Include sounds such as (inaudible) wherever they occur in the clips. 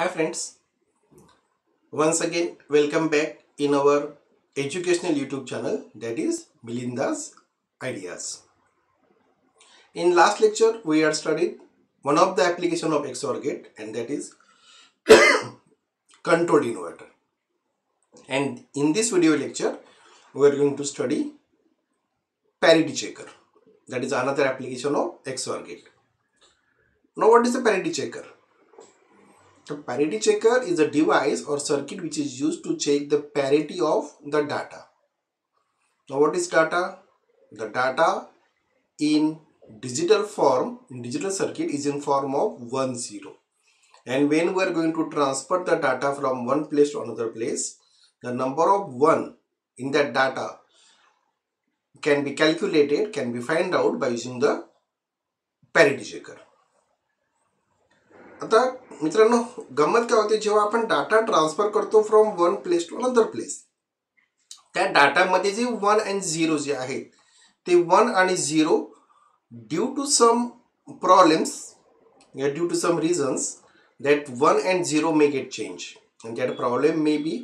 Hi friends. Once again, welcome back in our educational YouTube channel that is Milinda's Ideas. In last lecture, we had studied one of the application of XOR gate and that is (coughs) controlled inverter. And in this video lecture, we are going to study parity checker. That is another application of XOR gate. Now what is the parity checker? Parity checker is a device or circuit which is used to check the parity of the data. Now what is data? The data in digital form, in digital circuit is in form of 1 0. And when we are going to transfer the data from one place to another place, the number of 1 in that data can be calculated, can be find out by using the parity checker. आता मित्रांनो, गंमत काय होते, जेव्हा आपण data transfer करतो from one place to another place त्या डाटामध्ये जे वन अँड झिरो जे ते वन आणि zero due to some problems या due to some reasons that one and zero may get change and that problem may be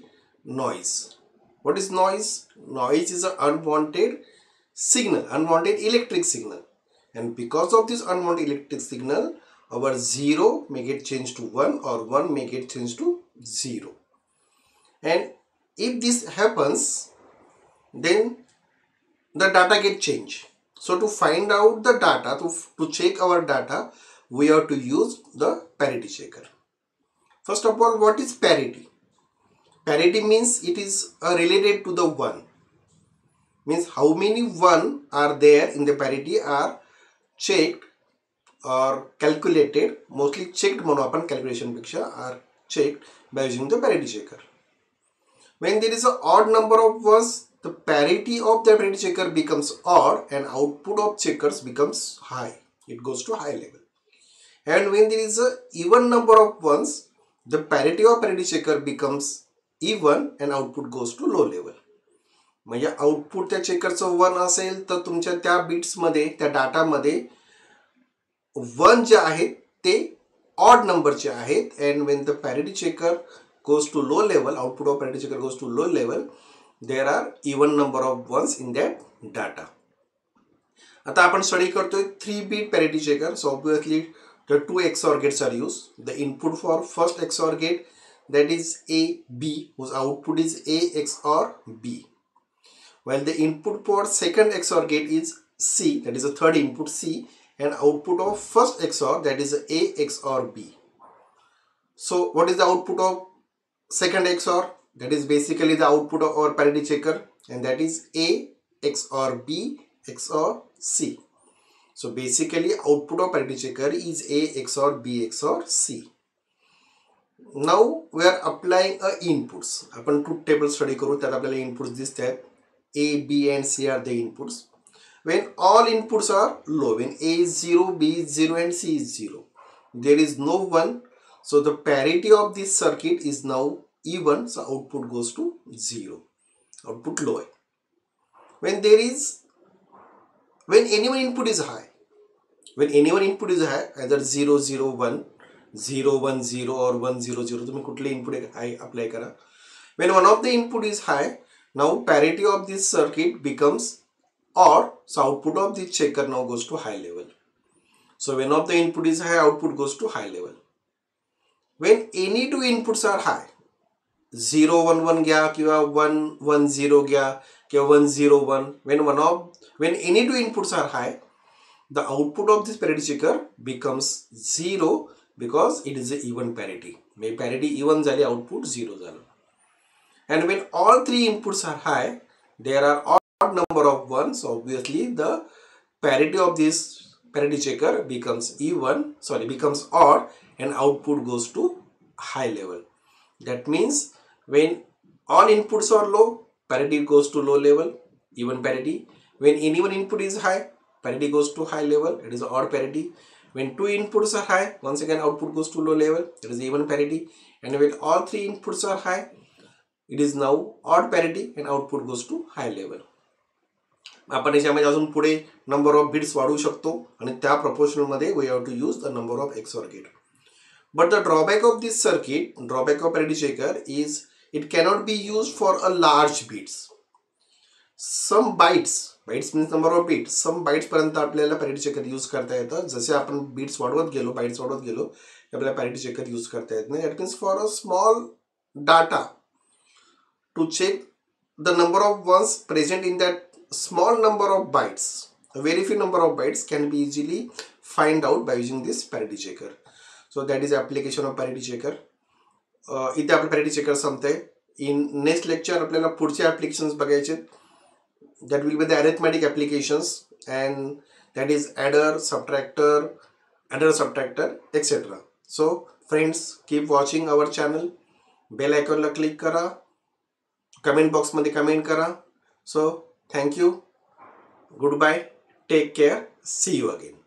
noise what is noise? Noise is an unwanted signal, unwanted electric signal. And because of this unwanted electric signal our 0 may get changed to 1 or 1 may get changed to 0 and if this happens then the data get changed so to find out the data to, to check our data we have to use the parity checker. First of all what is parity? Parity means it is uh, related to the 1 means how many 1 are there in the parity are checked or calculated mostly checked म्हणू calculation पेक्षा are checked by using the parity checker when there is a odd number of ones the parity of the parity checker becomes odd and output of checkers becomes high it goes to high level and when there is a even number of ones the parity of parity checker becomes even and output goes to low level म्हणजे output त्या चेकरचं one असेल तर तुमच्या त्या बिट्समध्ये त्या डाटामध्ये one जे आहेत ते ऑड नंबरचे आहेत and when the parity checker goes to low level output of parity checker goes to low level there are even number of ones in that data आता आपण स्टडी करतोय three bit parity checker so obviously the two XOR gates are use the input for first XOR gate that is A, B, whose output is A, XOR B. While the input for second XOR gate is C, that is the third input C and output of first XOR that is A XOR B so what is the output of second XOR that is basically the output of our parity checker and that is A XOR B XOR C so basically output of parity checker is A XOR B XOR C now we are applying a inputs आपण truth table study करू त्यात आपल्याला inputs दिसत आहेत A B and C R the inputs when all inputs are low when a is zero B is zero and C is zero there is no one so the parity of this circuit is now even so output goes to zero output low आहे when there is when any one input is hi when any one input is hi either zero zero one zero one zero और one zero zero तुम्ही कुठले input high apply करा when one of the input is hi now parity of this circuit becomes or so output of this checker now goes to high level so when of the input is hi output goes to high level when any two inputs are hi zero one one घ्या किंवा one one zero घ्या किंवा one zero one when one of when any two inputs are hi the output of this parity checker becomes zero because it is a even parity may parity even झाली output zero झालं and when all three inputs are high there are odd number of ones obviously the parity of this parity checker becomes even sorry becomes odd and output goes to high level. That means when all inputs are low parity goes to low level even parity. When any one input is high parity goes to high level it is odd parity. When two inputs are high once again output goes to low level it is even parity. And when all three inputs are high it is now odd parity and output goes to high level आपण याच्यामध्ये अजून पुढे number of bits वाढवू शकतो आणि प्रपोर्शनमध्ये we have to use the number of XOR gate but the drawback of this circuit drawback of parity checker is it cannot be use for a large bits. Some bytes bytes means number of bit some पर्यंत आपल्याला parity checker use करता येतं. जसे आपण beats वाढवत गेलो bytes वाढवत गेलो आपल्याला पॅरिटी चेकर यूज़ करता नाही. That means for a small data to check the number of ones present in that small number of bytes, a very few number of bytes can be easily find out by using this parity checker. So that is application of parity checker. Uh, इथे आपण parity checker संपते in next lecture आपल्याला पुढचे applications बघायचे that will be the arithmetic applications and that is adder subtractor adder subtractor etcetera so friends keep watching our channel bell आयकॉनला click करा. Comment बॉक्समध्ये comment करा. So thank you. Goodbye. Take care. See you again